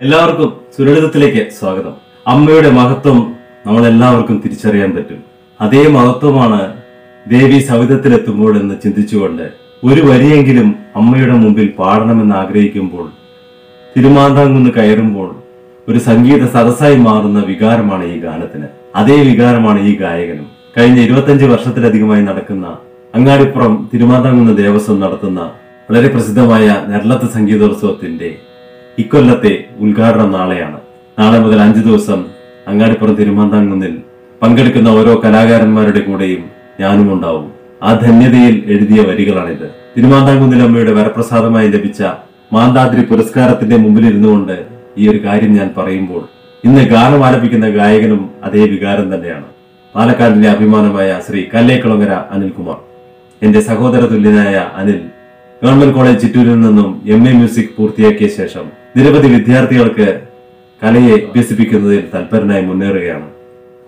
എല്ലാവർക്കും സുരളിതത്തിലേക്ക് സ്വാഗതം. അമ്മയുടെ മഹത്വം നമ്മൾ എല്ലാവർക്കും തിരിച്ചറിയാൻ പറ്റും. അതേ മഹത്വമാണ് ദേവി സവിധത്തിലെത്തുമ്പോൾ എന്ന് ചിന്തിച്ചുകൊണ്ട് ഒരു വരിയെങ്കിലും അമ്മയുടെ മുമ്പിൽ പാടണമെന്ന് ആഗ്രഹിക്കുമ്പോൾ തിരുമാന്താങ്കുന്ന് കയറുമ്പോൾ ഒരു സംഗീത സദസ്സായി മാറുന്ന വികാരമാണ് ഈ ഗാനത്തിന്. അതേ വികാരമാണ് ഈ ഗായകനും. കഴിഞ്ഞ ഇരുപത്തഞ്ച് വർഷത്തിലധികമായി നടക്കുന്ന അങ്ങാടിപ്പുറം തിരുമാന്താങ്കുന്ന് ദേവസ്വം നടത്തുന്ന വളരെ പ്രസിദ്ധമായ നെർലത്ത് സംഗീതോത്സവത്തിന്റെ ഇക്കൊല്ലത്തെ ഉദ്ഘാടനം നാളെയാണ്. നാളെ മുതൽ അഞ്ചു ദിവസം അങ്ങാടിപ്പുറം തിരുമാന്താങ്കുന്നിൽ പങ്കെടുക്കുന്ന ഓരോ കലാകാരന്മാരുടെ കൂടെയും ഞാനും ഉണ്ടാവും. ആ ധന്യതയിൽ എഴുതിയ വരികളാണിത്. തിരുമാന്താങ്കുന്നിൽ അമ്മയുടെ വരപ്രസാദമായി ലഭിച്ച മാന്താദ്രി പുരസ്കാരത്തിന്റെ മുമ്പിൽ ഇരുന്നുകൊണ്ട് ഈ ഒരു കാര്യം ഞാൻ പറയുമ്പോൾ ഇന്ന് ഗാനം ആലപിക്കുന്ന ഗായകനും അതേ വികാരം തന്നെയാണ്. പാലക്കാടിന്റെ അഭിമാനമായ ശ്രീ കല്ലേക്കുളങ്ങര അനിൽകുമാർ. എന്റെ സഹോദര തുല്യനായ അനിൽ ഗവൺമെന്റ് കോളേജ് ചിറ്റൂരിൽ നിന്നും എം എ മ്യൂസിക് പൂർത്തിയാക്കിയ ശേഷം നിരവധി വിദ്യാർത്ഥികൾക്ക് കലയെ അഭ്യസിപ്പിക്കുന്നതിൽ തൽപരനായി മുന്നേറുകയാണ്.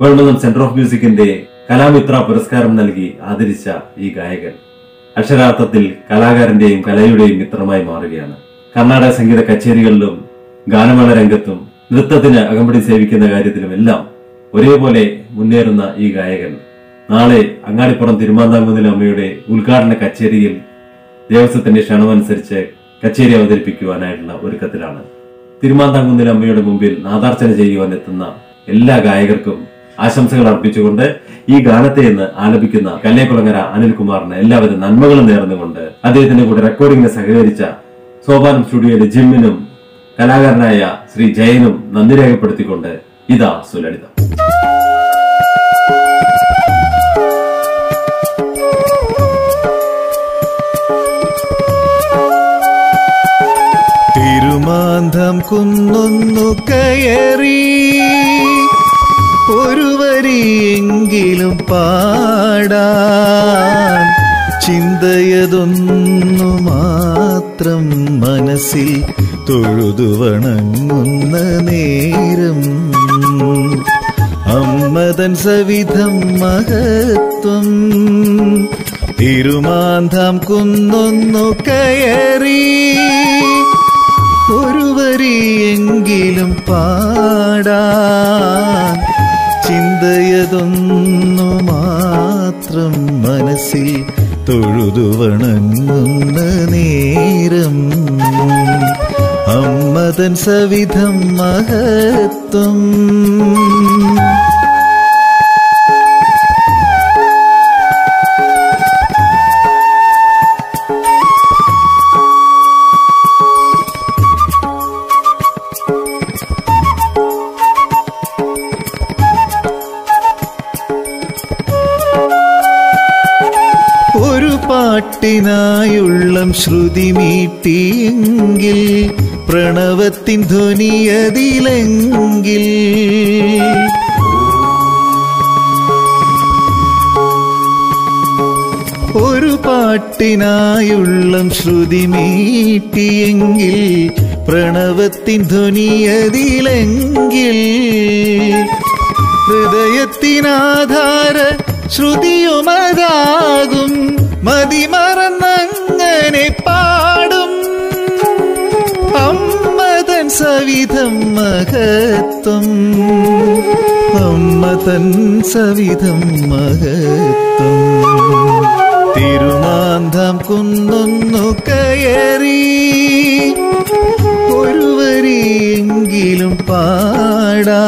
ഗവൺമെന്റ് സെന്റർ ഓഫ് മ്യൂസിക്കിന്റെ കലാമിത്ര പുരസ്കാരം നൽകി ആദരിച്ച ഈ ഗായകൻ അക്ഷരാർത്ഥത്തിൽ കലാകാരന്റെയും കലയുടെയും മിത്രമായി മാറുകയാണ്. കർണാടക സംഗീത കച്ചേരികളിലും ഗാനമേള രംഗത്തും നൃത്തത്തിന് അകമ്പടി സേവിക്കുന്ന കാര്യത്തിലും എല്ലാം ഒരേപോലെ മുന്നേറുന്ന ഈ ഗായകൻ നാളെ അങ്ങാടിപ്പുറം തിരുമാന്താംകുന്നിലെ അമ്മയുടെ ഉദ്ഘാടന കച്ചേരിയിൽ ദേവസ്വത്തിന്റെ ക്ഷണമനുസരിച്ച് കച്ചേരി അവതരിപ്പിക്കുവാനായിട്ടുള്ള ഒരുക്കത്തിലാണ് തിരുമാന്താങ്കുന്നിൽ അമ്മയുടെ മുമ്പിൽ നാദാർച്ചന ചെയ്യുവാൻ എത്തുന്ന എല്ലാ ഗായകർക്കും ആശംസകൾ അർപ്പിച്ചുകൊണ്ട് ഈ ഗാനത്തെ ഇന്ന് ആലപിക്കുന്ന കല്ലേക്കുളങ്ങര അനിൽകുമാറിന് എല്ലാവരും നന്മകളും നേർന്നുകൊണ്ട് അദ്ദേഹത്തിന്റെ കൂടെ റെക്കോർഡിംഗിന് സഹകരിച്ച സോപാനം സ്റ്റുഡിയോയിലെ ജിമ്മിനും കലാകാരനായ ശ്രീ ജയനും നന്ദി രേഖപ്പെടുത്തിക്കൊണ്ട് ഇതാ സുലളിതം. പാടാൻ ചിന്തയതൊന്നു മാത്രം മനസ്സിൽ തൊഴുതു വണങ്ങുന്ന നേരം. അമ്മതൻ സവിധം മഹത്വം തിരുമാന്താം കുന്നൊന്നു കയറി. ഒരു വരിയെങ്കിലും പാടാൻ ചിന്തയതൊന്നു മാത്രം മനസ്സിൽ തൊഴുതു വണങ്ങുന്ന നേരം. അമ്മതൻ സവിധം മഹത്വം പാട്ടിനായുള്ളം ശ്രുതി മീട്ടിയെങ്കിൽ പ്രണവത്തിൻ ധ്വനിയതിലെങ്കിൽ. ഒരു പാട്ടിനായുള്ളം ശ്രുതി മീട്ടിയെങ്കിൽ പ്രണവത്തിൻ ധ്വനിയതിലെങ്കിൽ. ഹൃദയത്തിനാധാര ശ്രുതിയുമതാകും. മതിമറന്നങ്ങനെ പാടും. അമ്മതൻ സവിധം മഹത്വം. അമ്മതൻ സവിധം മഹത്വം. തിരുമാന്തം കുന്നൊന്നു കയറി. ഒരുവരിയെങ്കിലും പാടാ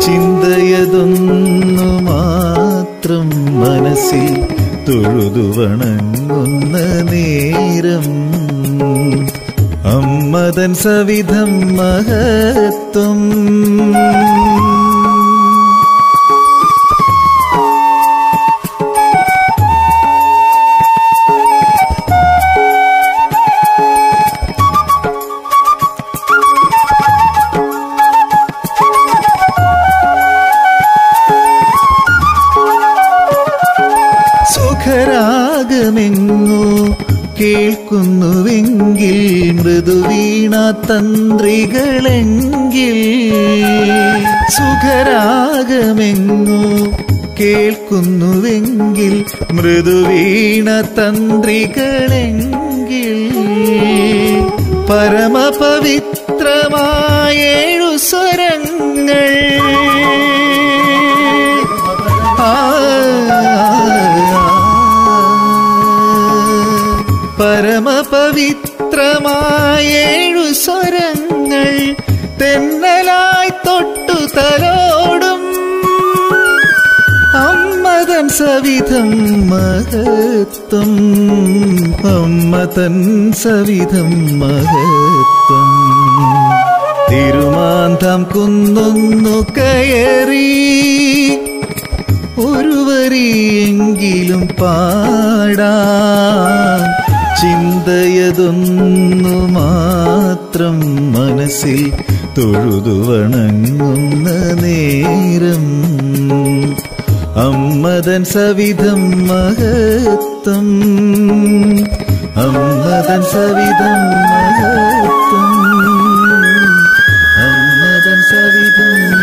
ചിന്തയതൊന്നു മാത്രം മനസ്സിൽ തൊഴുതു വണങ്ങുന്ന നേരം. അമ്മതൻ സവിധം മഹത്വം സുഖരാഗമെങ്ങോ കേൾക്കുന്നുവെങ്കിൽ മൃദുവീണ തന്ത്രികളെങ്കിൽ സുഖരാഗമെങ്ങോ കേൾക്കുന്നുവെങ്കിൽ മൃദുവീണ തന്ത്രികളെങ്കിൽ പരമപവിത്രമായേഴു പവിത്രമായേഴു സ്വരങ്ങൾ പരമപവിത്രമായേഴു സ്വരങ്ങൾ തെന്നലായി തൊട്ടു തലോടും. അമ്മതൻ സവിധം മഹത്വം അമ്മതൻ സവിധം മഹത്വം. തിരുമാന്തം കുന്നൊന്നു കയറി ഒരുവരിയെങ്കിലും പാടാ. ചിന്തയതൊന്നു മാത്രം മനസ്സിൽ തൊഴുതു വണങ്ങുന്ന നേരം. അമ്മതൻ സവിധം മഹത്വം അമ്മതൻ സവിധം മഹത്വം അമ്മതൻ സവിധം